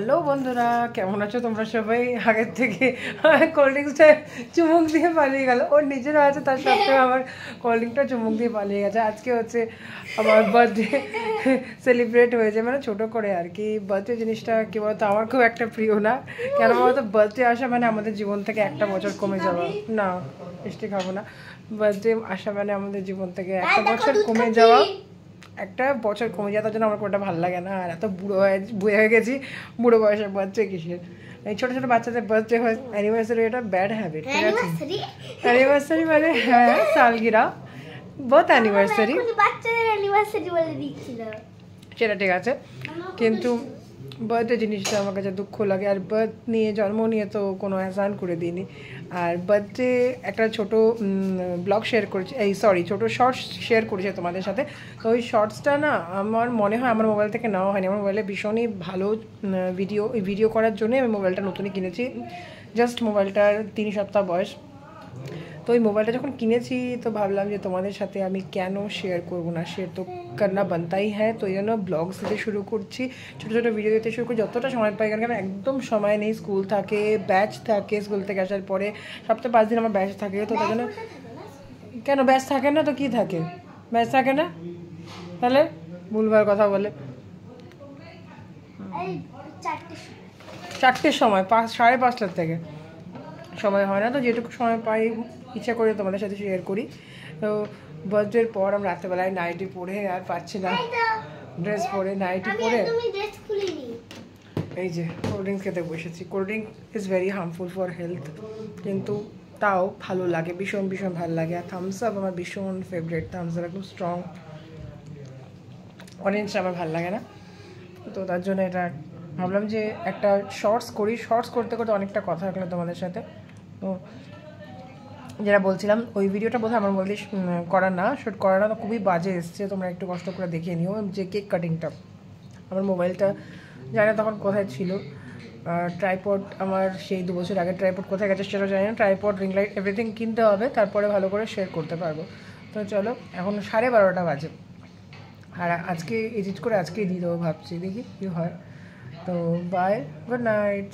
Hello বন্ধুরা, কেমন আছো তোমরা সবাই? আগের থেকে কোল্ড ড্রিঙ্কসটা চুমুক দিয়ে পালিয়ে গেল। ওর নিজেরও আছে, তার সত্ত্বেও আমার কোল্ড ড্রিঙ্কটা চুমুক দিয়ে পালিয়ে গেছে। আজকে হচ্ছে আমার বার্থডে সেলিব্রেট হয়েছে মানে ছোট করে আর কি। বার্থডে জিনিসটা কি বলতো, আমার খুব একটা প্রিয় না। কেন বলতো বার্থডে আসা মানে আমাদের জীবন থেকে একটা বছর কমে যাওয়া। না, মিষ্টি খাব না। বার্থডে আসা মানে আমাদের জীবন থেকে একটা বছর কমে যাওয়া। একটা বছর কমে যায় তার জন্য আমার কোনটা ভালো লাগে না। আর এত বুড়ো হয়ে বুড়ো হয়ে গেছি বুড়ো বয়সের বাচ্চা কিসের? এই ছোটো ছোটো বাচ্চাদের বার্থডে হয় অ্যানিভার্সারি এটা ব্যাড হ্যাবিট ঠিক আছে? অ্যানিভার্সারি মানে হ্যাঁ সালগিরা বহুত অ্যানিভার্সারি সেটা ঠিক আছে কিন্তু বার্থডে জিনিসটা আমার কাছে দুঃখ লাগে আর বার্থ নিয়ে জন্ম নিয়ে তো কোনো অ্যাসান করে দিইনি। আর বার্থডে একটা ছোট ব্লগ শেয়ার করেছি, এই সরি ছোটো শর্টস শেয়ার করেছে তোমাদের সাথে। তো ওই শর্টসটা না আমার মনে হয় আমার মোবাইল থেকে নেওয়া হয়নি। আমার মোবাইলে ভীষণই ভালো ভিডিও ভিডিও করার জন্যই আমি মোবাইলটা নতুনই কিনেছি। জাস্ট মোবাইলটার তিন সপ্তাহ বয়স। তো ওই মোবাইলটা যখন কিনেছি তো ভাবলাম যে তোমাদের সাথে আমি কেন শেয়ার করব না? শেয়ার তো করনা বানতাই হ্যাঁ তো এই জন্য ব্লগস দিতে শুরু করছি। ছোটো ছোটো ভিডিও দিতে শুরু করি। যতটা সময় পাই কারণ আমার একদম সময় নেই স্কুল থাকে ব্যাচ থাকে স্কুল থেকে আসার পরে। সপ্তাহে পাঁচ দিন আমার ব্যাচ থাকে তো তাই জন্য কেন ব্যাচ থাকে না? তো কি থাকে? ব্যাচ থাকে না? তাহলে ভুলবার কথা বলে। চারটে চারটের সময় পাঁচ সাড়ে পাঁচটার থেকে। সময় হয় না। তো যেটুকু সময় পাই ইচ্ছা করে তোমাদের সাথে শেয়ার করি। তো বার্থডের পর আমরা রাত্রেবেলায় নাইটি পরে আর পাচ্ছি না। ড্রেস পরে নাইটি পরে এই যে কোল্ড ড্রিঙ্কস খেতে বসেছি। Cold drink is very harmful for health কিন্তু তাও ভালো লাগে ভীষণ ভীষণ ভালো লাগে। আর থামস আপ আমার ভীষণ ফেভারিট থামস আপ একদম স্ট্রং অরেঞ্জটা আমার ভালো লাগে না। তো তার জন্য এটা ভাবলাম যে একটা শর্টস করি। শর্টস করতে করতে অনেকটা কথা রাখলাম তোমাদের সাথে। তো যেটা বলছিলাম, ওই ভিডিওটা বোধহয় আমার বলতে করা না। শ্যুট করা না তো খুবই বাজে এসছে। তোমরা একটু কষ্ট করে দেখিয়ে নিও। যে কেক কাটিংটা আমার মোবাইলটা জানি না তখন কোথায় ছিল। ট্রাইপড আমার সেই দু বছর আগে ট্রাইপড কোথায় গেছে সেটা জানি না। ট্রাইপড রিং লাইট এভরিথিং কিনতে হবে। তারপরে ভালো করে শেয়ার করতে পারব। তো চলো, এখন সাড়ে বারোটা বাজে। আর আজকে এডিট করে আজকেই দিয়ে দেবো ভাবছি। দেখি কী হয়। তো বাই গুড নাইট